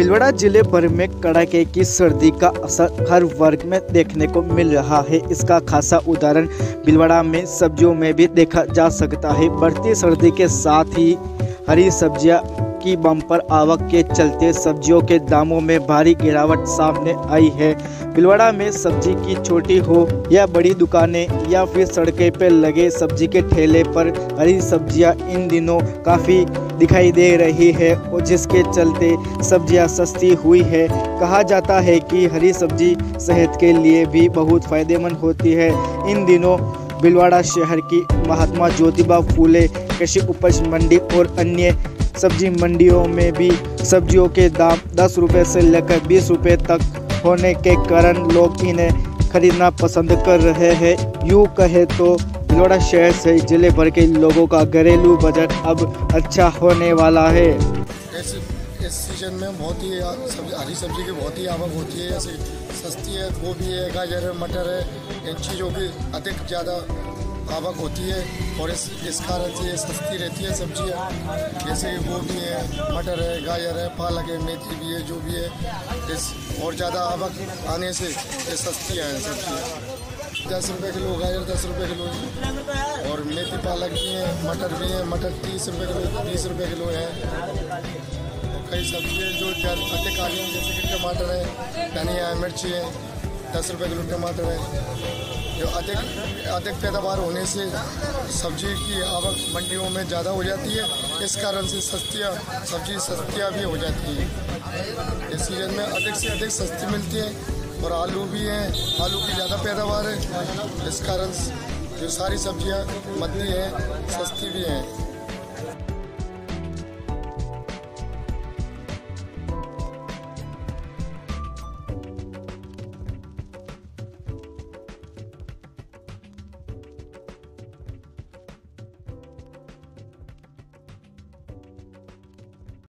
भिलवाड़ा ज़िले भर में कड़ाके की सर्दी का असर हर वर्ग में देखने को मिल रहा है। इसका खासा उदाहरण भिलवाड़ा में सब्जियों में भी देखा जा सकता है। बढ़ती सर्दी के साथ ही हरी सब्ज़ियाँ की बम्पर आवक के चलते सब्जियों के दामों में भारी गिरावट सामने आई है। भिलवाड़ा में सब्ज़ी की छोटी हो या बड़ी दुकानें या फिर सड़कें पर लगे सब्ज़ी के ठेले पर हरी सब्ज़ियाँ इन दिनों काफ़ी दिखाई दे रही है और जिसके चलते सब्ज़ियाँ सस्ती हुई है। कहा जाता है कि हरी सब्ज़ी सेहत के लिए भी बहुत फ़ायदेमंद होती है। इन दिनों भिलवाड़ा शहर की महात्मा ज्योतिबा फूले, कृषि उपज मंडी और अन्य सब्ज़ी मंडियों में भी सब्जियों के दाम दस रुपये से लेकर बीस रुपये तक होने के कारण लोग इन्हें खरीदना पसंद कर रहे हैं। यूँ कहे तो लोड़ा शहर से ज़िले भर के लोगों का घरेलू बजट अब अच्छा होने वाला है। इस इस सीज़न में बहुत ही सब्ज़ी, हरी सब्ज़ी की बहुत ही आवक होती है जैसे सस्ती है गोभी है, गाजर है, मटर है, इन चीज़ों की अधिक ज़्यादा आवक होती है और इस इस कारण से ये सस्ती रहती है सब्ज़ियाँ। जैसे कि गोभी है, मटर है, गाजर है, पालक है, मेथी भी है, जो भी है। इस, और ज़्यादा आवक आने से ये सस्ती हैं सब्ज़ियाँ। दस रुपये किलो गाजर, दस रुपये किलो और मेथी पालक भी है, मटर भी है, मटर तीस रुपये किलो, बीस रुपये किलो है। कई सब्ज़ियाँ जो अधिक आ रही हैं, जैसे कि टमाटर है, धनिया है, मिर्ची है दस रुपये किलो टमाटर है, जो अधिक अधिक पैदावार होने से सब्ज़ी की आवक मंडियों में ज़्यादा हो जाती है। इस कारण से सस्तियाँ, सब्ज़ी सस्तियाँ भी हो जाती हैं। इस सीज़न में अधिक से अधिक सस्ती मिलती है और आलू भी हैं। आलू की ज़्यादा पैदावार है। इस कारण जो सारी सब्ज़ियाँ मंदी हैं, सस्ती भी हैं।